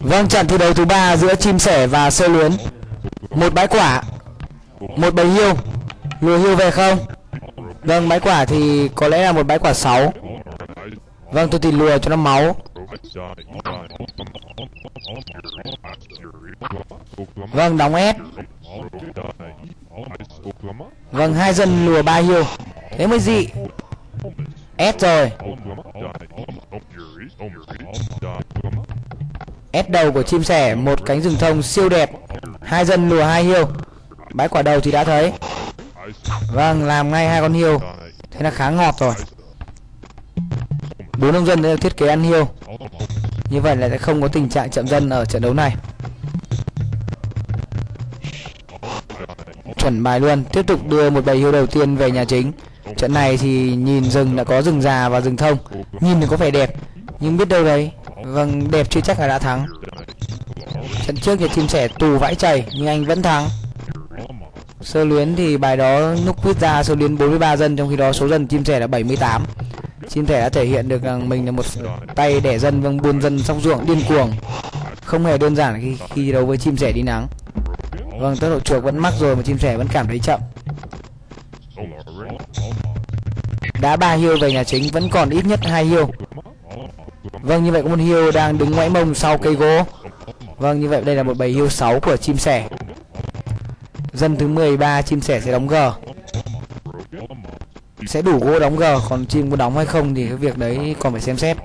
Vâng, trận thi đấu thứ ba giữa chim sẻ và sơ luyến. Một bãi quả, một bầy hiêu. Lùa hiêu về không? Vâng, bãi quả thì có lẽ là một bãi quả 6. Vâng, tôi thì lùa cho nó máu. Vâng, đóng ép Vâng, hai dân lùa ba hiêu. Thế mới dị. S rồi. Ép đầu của chim sẻ, một cánh rừng thông siêu đẹp. Hai dân lùa hai hiêu. Bãi quả đầu thì đã thấy. Vâng, làm ngay hai con hiêu. Thế là khá ngọt rồi. Bốn nông dân đã được thiết kế ăn hiêu. Như vậy là sẽ không có tình trạng chậm dân ở trận đấu này. Chuẩn bài luôn, tiếp tục đưa một bầy hiêu đầu tiên về nhà chính. Trận này thì nhìn rừng đã có rừng già và rừng thông. Nhìn thì có vẻ đẹp, nhưng biết đâu đấy. Vâng, đẹp chưa chắc là đã thắng. Trận trước thì chim sẻ tù vãi chảy nhưng anh vẫn thắng. Sơ luyến thì bài đó lúc quyết ra sơ luyến 43 dân trong khi đó số dân chim sẻ là 78. Chim sẻ đã thể hiện được rằng mình là một tay đẻ dân vâng buôn dân trong ruộng điên cuồng. Không hề đơn giản khi khi đấu với chim sẻ đi nắng. Vâng, tốc độ chuộc vẫn mắc rồi mà chim sẻ vẫn cảm thấy chậm. Đá ba hiêu về nhà chính vẫn còn ít nhất hai hiêu. Vâng, như vậy có một hiêu đang đứng ngoãi mông sau cây gỗ. Vâng, như vậy đây là một bầy hiêu 6 của chim sẻ. Dân thứ 13 chim sẻ sẽ đóng G. Sẽ đủ gỗ đóng G, còn chim có đóng hay không thì cái việc đấy còn phải xem xét.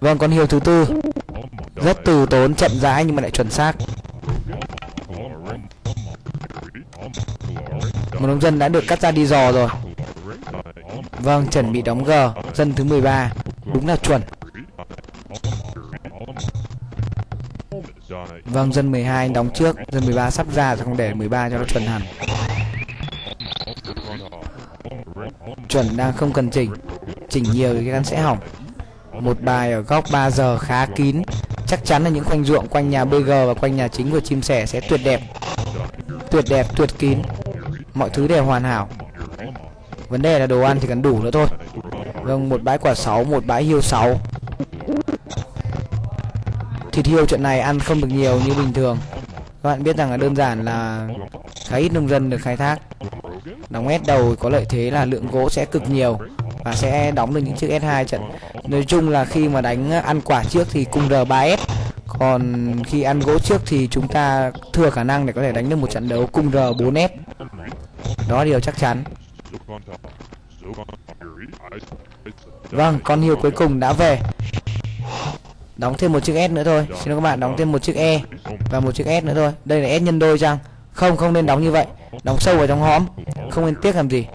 Vâng, con hiêu thứ tư rất từ tốn chậm rãi nhưng mà lại chuẩn xác. Một nông dân đã được cắt ra đi dò rồi. Vâng, chuẩn bị đóng G, dân thứ 13. Đúng là chuẩn. Vâng, dân 12 anh đóng trước, dân 13 sắp ra rồi không để 13 cho nó chuẩn hẳn. Chuẩn đang không cần chỉnh, chỉnh nhiều thì cái sẽ hỏng. Một bài ở góc 3 giờ khá kín, chắc chắn là những khoanh ruộng quanh nhà BG và quanh nhà chính của chim sẻ sẽ tuyệt đẹp. Tuyệt đẹp, tuyệt kín. Mọi thứ đều hoàn hảo. Vấn đề là đồ ăn thì cần đủ nữa thôi. Vâng, một bãi quả 6, một bãi hiêu 6 thịt hiêu trận này ăn không được nhiều như bình thường. Các bạn biết rằng là đơn giản là khá ít nông dân được khai thác. Đóng S đầu có lợi thế là lượng gỗ sẽ cực nhiều và sẽ đóng được những chiếc S2 trận. Nói chung là khi mà đánh ăn quả trước thì cung R3S còn khi ăn gỗ trước thì chúng ta thừa khả năng để có thể đánh được một trận đấu cung R4S đó là điều chắc chắn. Vâng con hiêu cuối cùng đã về. Đóng thêm một chiếc S nữa thôi. Xin các bạn, đóng thêm một chiếc E và một chiếc S nữa thôi. Đây là S nhân đôi chăng? Không không nên đóng như vậy. Đóng sâu vào trong hõm, không nên tiếc làm gì.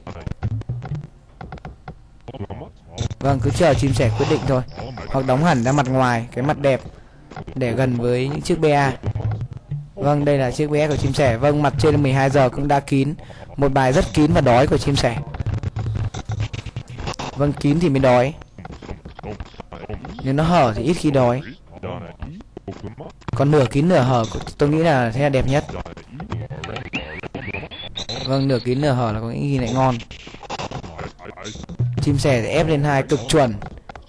Vâng cứ chờ chim sẻ quyết định thôi. Hoặc đóng hẳn ra mặt ngoài, cái mặt đẹp, để gần với những chiếc BA vâng đây là chiếc BS của chim sẻ. Vâng mặt trên 12 giờ cũng đã kín. Một bài rất kín và đói của chim sẻ vâng kín thì mới đói. Nếu nó hở thì ít khi đói. Còn nửa kín nửa hở, tôi nghĩ là thế là đẹp nhất. Vâng nửa kín nửa hở là có nghĩ lại ngon. Chim sẻ ép lên hai cực chuẩn.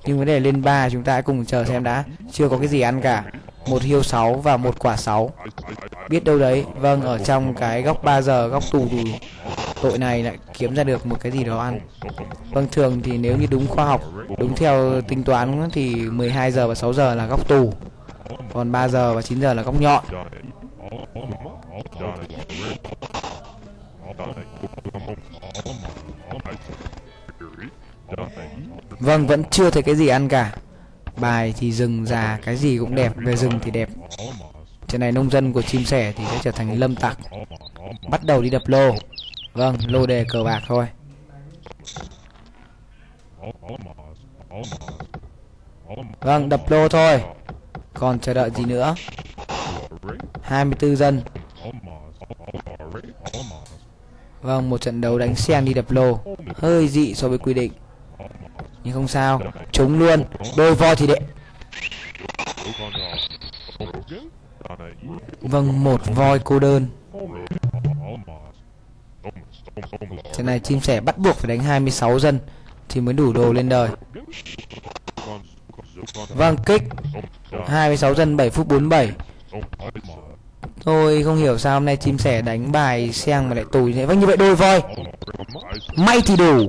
Nhưng vấn đề lên ba chúng ta hãy cùng chờ xem đã. Chưa có cái gì ăn cả. Một hiêu 6 và một quả 6 biết đâu đấy. Vâng ở trong cái góc 3 giờ, góc tù tù tội này lại kiếm ra được một cái gì đó ăn. Vâng thường thì nếu như đúng khoa học, đúng theo tính toán thì 12 giờ và 6 giờ là góc tù. Còn 3 giờ và 9 giờ là góc nhọn. Vâng vẫn chưa thấy cái gì ăn cả. Bài thì rừng già, Cái gì cũng đẹp. Về rừng thì đẹp. Trận này nông dân của chim sẻ thì sẽ trở thành lâm tặc. Bắt đầu đi đập lô. Vâng lô đề cờ bạc thôi. Vâng đập lô thôi. Còn chờ đợi gì nữa? 24 dân. Vâng một trận đấu đánh sen đi đập lô. Hơi dị so với quy định. Nhưng không sao. Trúng luôn. Đôi voi thì đệ Vâng một voi cô đơn. Trận này chim sẻ bắt buộc phải đánh 26 dân thì mới đủ đồ lên đời. Vâng kích. 26 dân 7 phút 47 Tôi không hiểu sao hôm nay chim sẻ đánh bài xem mà lại tù như thế. Vâng như vậy đôi voi. May thì đủ.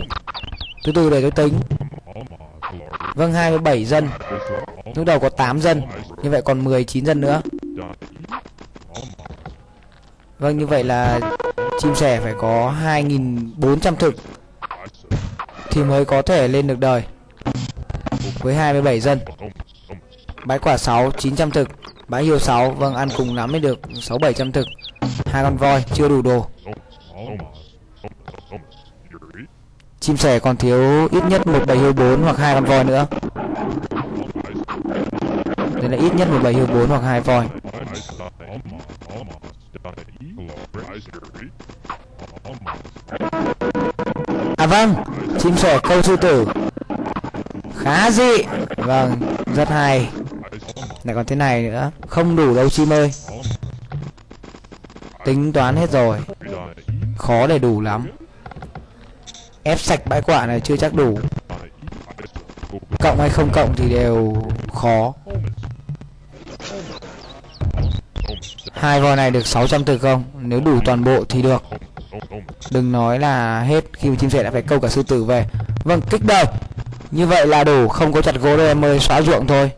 Từ từ để tôi tính. Vâng 27 dân. Lúc đầu có 8 dân, Như vậy còn 19 dân nữa. Vâng như vậy là chim sẻ phải có 2.400 thực Thì mới có thể lên được đời. Với 27 dân, Bãi quả 6 900 thực, Bãi hiêu 6 Vâng ăn cùng lắm mới được 6 700 thực. Hai con voi chưa đủ đồ. Chim sẻ còn thiếu ít nhất một bầy hiêu 4 hoặc hai con voi nữa. Đây là ít nhất một bầy hiêu 4 hoặc hai voi. Vâng Chim sẻ câu sư tử. Khá dị. Vâng rất hay. Lại còn thế này nữa. Không đủ đâu, chim ơi. Tính toán hết rồi. Khó để đủ lắm. Ép sạch bãi quả này chưa chắc đủ. Cộng hay không cộng thì đều khó. Hai voi này được 600 từ không? Nếu đủ toàn bộ thì được. Đừng nói là hết khi mà chim sẻ đã phải câu cả sư tử về. Vâng kích đầu. Như vậy là đủ, Không có chặt gỗ đâu em ơi, xóa ruộng thôi.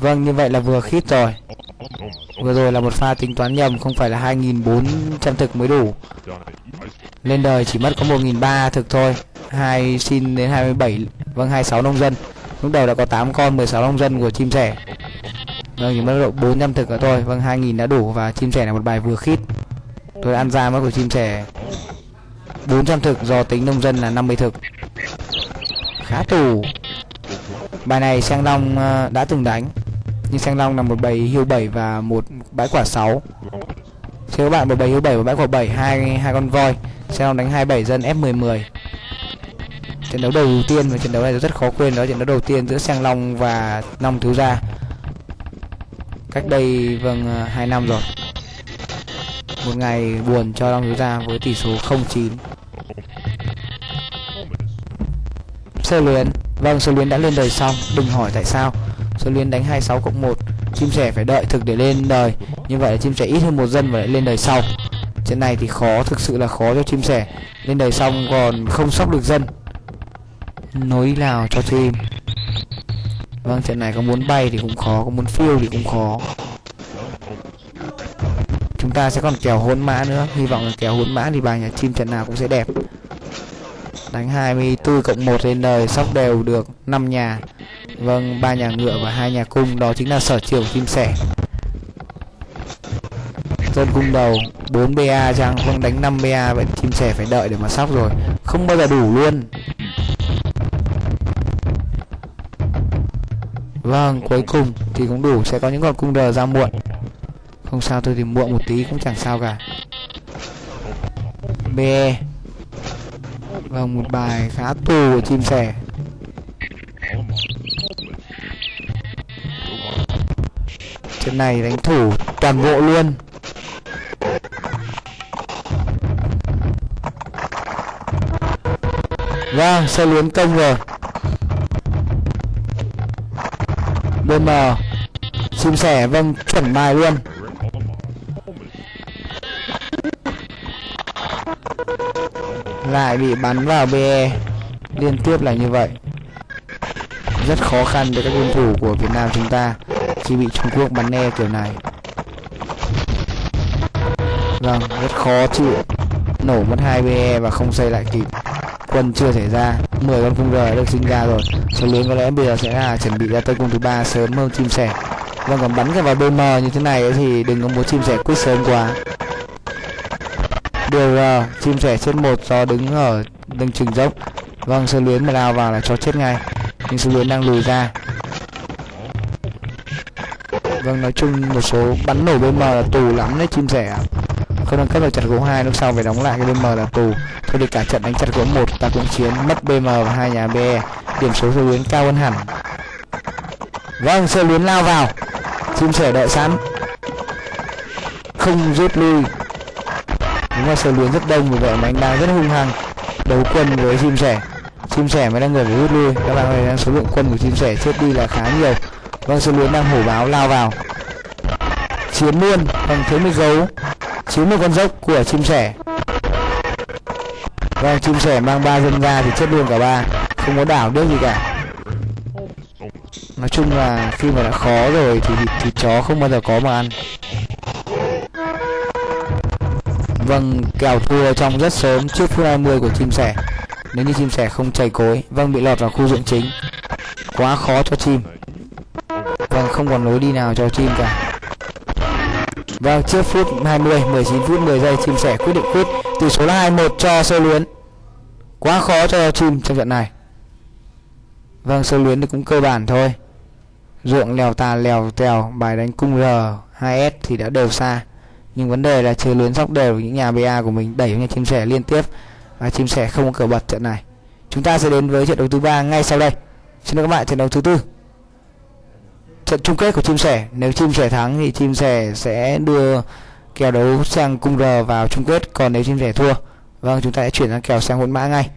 Vâng như vậy là vừa khít rồi. Vừa rồi là một pha tính toán nhầm, Không phải là 2.400 thực mới đủ. Lên đời chỉ mất có 1.300 thực thôi. 2 xin đến 27 Vâng 26 nông dân. Lúc đầu đã có 8 con 16 nông dân của chim sẻ. Vâng chỉ mất độ 400 thực nữa thôi. Vâng 2000 đã đủ và chim sẻ là một bài vừa khít. Tôi đã ăn ra mất của chim sẻ 400 thực, do tính nông dân là 50 thực. Khá tù. Bài này Sang Long ờ, đã từng đánh. Nhưng Sang Long là một bầy hiêu 7 và một bãi quả 6 Thưa các bạn, một bầy hiêu 7 và bãi quả 7 hai hai con voi. Sang Long đánh 27 dân F10 10 Trận đấu đầu tiên và trận đấu này rất khó quên đó trận đấu đầu tiên giữa Sang Long và Long Thiếu Gia. Cách đây vâng à, hai năm rồi. Một ngày buồn cho Long Thiếu Gia với tỷ số 0-9 Sơ Luyến Vâng, Sơ Luyến đã lên đời xong. Đừng hỏi tại sao. Sơ Luyến đánh 26 cộng 1 Chim sẻ phải đợi thực để lên đời. Như vậy là chim sẻ ít hơn một dân và lại lên đời sau. Trận này thì khó, thực sự là khó cho chim sẻ. Lên đời xong còn không sóc được dân. Nối nào cho chim Vâng, trận này có muốn bay thì cũng khó Có muốn phiêu thì cũng khó. Chúng ta sẽ còn kèo hôn mã nữa. Hy vọng là kèo hôn mã thì bài nhà chim trận nào cũng sẽ đẹp. Đánh 24 cộng 1 lên đời Sóc đều được 5 nhà. Vâng, ba nhà ngựa và hai nhà cung Đó chính là sở trường chim sẻ. Dân cung đầu 4 BA chăng không đánh 5 BA Vậy chim sẻ phải đợi để mà sóc rồi. Không bao giờ đủ luôn. Vâng, cuối cùng thì cũng đủ Sẽ có những con cung đờ ra muộn. Không sao tôi thì muộn một tí cũng chẳng sao cả. Bê Vâng, một bài khá tù của chim sẻ. Trận này đánh thủ toàn bộ luôn. Vâng, sơ luyến công rồi. BM Chim sẻ, vâng, chuẩn bài luôn. Lại bị bắn vào BE liên tiếp là như vậy. Rất khó khăn với các game thủ của Việt Nam chúng ta khi bị Trung Quốc bắn e kiểu này. Vâng rất khó chịu. Nổ mất hai BE và không xây lại kịp quân chưa xảy ra. 10 con cung R được sinh ra rồi. Số lớn có lẽ bây giờ sẽ là chuẩn bị ra tới cung thứ ba sớm hơn chim sẻ. Vâng còn bắn cả vào BM như thế này thì đừng có muốn chim sẻ quyết sớm quá. Điều uh, chim sẻ chết một do đứng ở đường chừng dốc. Vâng sư luyến mà lao vào là cho chết ngay. Nhưng sư luyến đang lùi ra. Vâng nói chung một số bắn nổ bm là tù lắm đấy chim sẻ không nâng cấp được chặt gỗ hai, lúc sau phải đóng lại cái bm là tù. Thôi thì cả trận đánh chặt gỗ một, ta cũng chiến, mất bm và hai nhà be điểm số sơ luyến cao hơn hẳn. Vâng sơ luyến lao vào. Chim sẻ đợi sẵn. Không rút lui. Đúng là sơ luyến rất đông vì vậy mà anh đang rất hung hăng đấu quân với chim sẻ. Chim sẻ mới đang người phải rút lui. Các bạn thấy số lượng quân của chim sẻ chết đi là khá nhiều. Vâng sơ luyến đang hổ báo lao vào. Chiến luôn bằng thế mới gấu xuống một con dốc của chim sẻ. Vâng chim sẻ mang ba dân ra thì chết luôn cả ba. Không có đảo nước gì cả. Nói chung là khi mà đã khó rồi thì thịt, thịt chó không bao giờ có mà ăn. Vâng kèo thua trong rất sớm trước phút 20 của chim sẻ. Nếu như chim sẻ không chảy cối vâng bị lọt vào khu ruộng chính. Quá khó cho chim. Vâng không còn lối đi nào cho chim cả vâng trước phút 20 19 phút 10 giây, chim sẻ quyết định quyết tỷ số là 21 cho sơ luyến. Quá khó cho chim trong trận này. Vâng sơ luyến thì cũng cơ bản thôi. Ruộng lèo tà, lèo tèo, bài đánh cung r 2s thì đã đều xa. Nhưng vấn đề là chơi luyến sóc đều những nhà ba của mình, đẩy nhà chim sẻ liên tiếp. Và chim sẻ không có cờ bật trận này. Chúng ta sẽ đến với trận đấu thứ ba ngay sau đây. Xin mời các bạn trận đấu thứ tư trận chung kết của chim sẻ. Nếu chim sẻ thắng thì chim sẻ sẽ đưa kèo đấu sang cung r vào chung kết, còn nếu chim sẻ thua vâng chúng ta sẽ chuyển sang kèo sang hỗn mã ngay.